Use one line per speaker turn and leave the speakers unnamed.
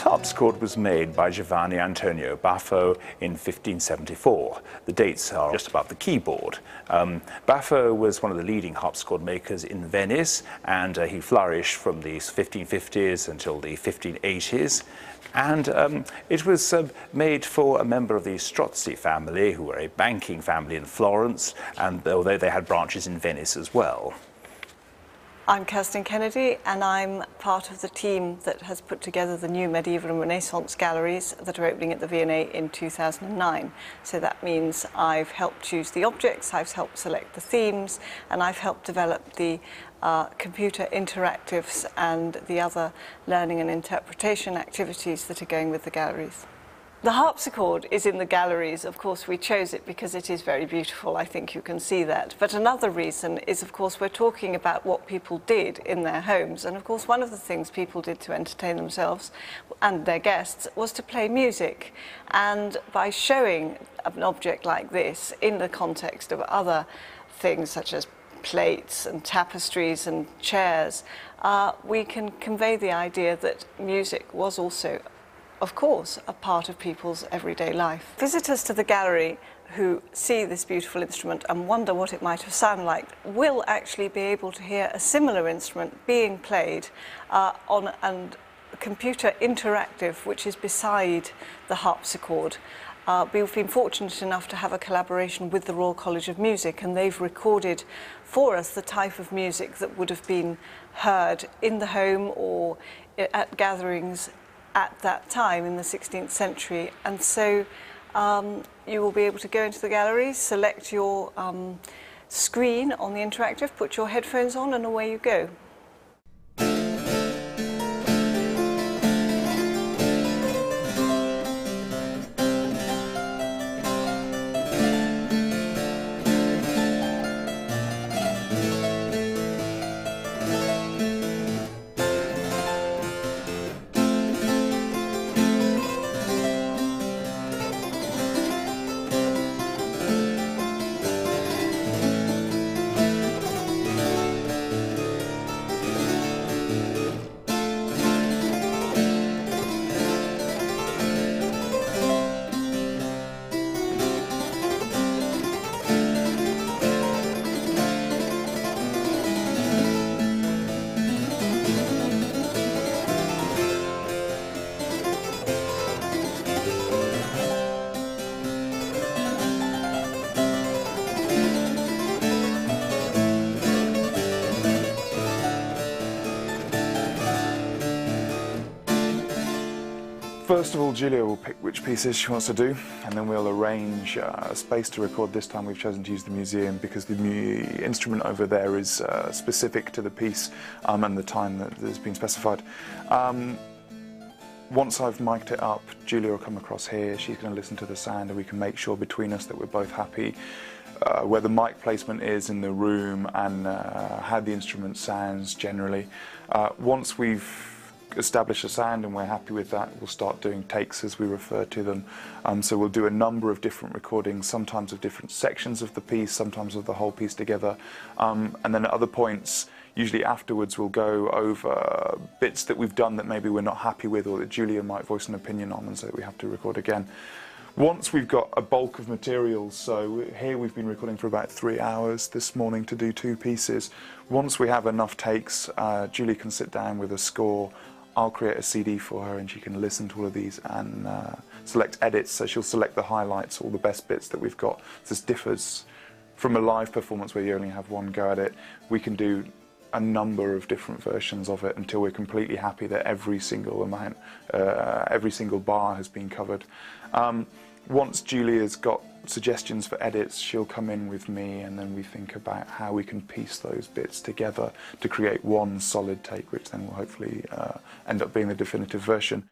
This harpsichord was made by Giovanni Antonio Baffo in 1574. The dates are just above the keyboard. Um, Baffo was one of the leading harpsichord makers in Venice and uh, he flourished from the 1550s until the 1580s. And um, it was uh, made for a member of the Strozzi family, who were a banking family in Florence, and although they had branches in Venice as well.
I'm Kirstin Kennedy and I'm part of the team that has put together the new medieval and renaissance galleries that are opening at the V&A in 2009. So that means I've helped choose the objects, I've helped select the themes and I've helped develop the uh, computer interactives and the other learning and interpretation activities that are going with the galleries. The harpsichord is in the galleries. Of course, we chose it because it is very beautiful. I think you can see that. But another reason is, of course, we're talking about what people did in their homes. And of course, one of the things people did to entertain themselves and their guests was to play music. And by showing an object like this in the context of other things such as plates and tapestries and chairs, uh, we can convey the idea that music was also of course, a part of people's everyday life. Visitors to the gallery who see this beautiful instrument and wonder what it might have sounded like will actually be able to hear a similar instrument being played uh, on a computer interactive which is beside the harpsichord. Uh, we've been fortunate enough to have a collaboration with the Royal College of Music and they've recorded for us the type of music that would have been heard in the home or at gatherings at that time in the 16th century. And so um, you will be able to go into the gallery, select your um, screen on the interactive, put your headphones on and away you go.
First of all, Julia will pick which pieces she wants to do, and then we'll arrange uh, a space to record. This time we've chosen to use the museum because the mu instrument over there is uh, specific to the piece um, and the time that has been specified. Um, once I've mic'd it up, Julia will come across here, she's going to listen to the sound and we can make sure between us that we're both happy uh, where the mic placement is in the room and uh, how the instrument sounds generally. Uh, once we've establish a sound and we're happy with that, we'll start doing takes as we refer to them. Um, so we'll do a number of different recordings, sometimes of different sections of the piece, sometimes of the whole piece together. Um, and then at other points, usually afterwards, we'll go over bits that we've done that maybe we're not happy with or that Julia might voice an opinion on and so we have to record again. Once we've got a bulk of materials, so here we've been recording for about three hours this morning to do two pieces. Once we have enough takes, uh, Julie can sit down with a score I'll create a CD for her and she can listen to all of these and uh, select edits. So she'll select the highlights, all the best bits that we've got. This differs from a live performance where you only have one go at it. We can do a number of different versions of it until we're completely happy that every single amount, uh, every single bar has been covered. Um, once Julia's got suggestions for edits, she'll come in with me and then we think about how we can piece those bits together to create one solid take, which then will hopefully uh, end up being the definitive version.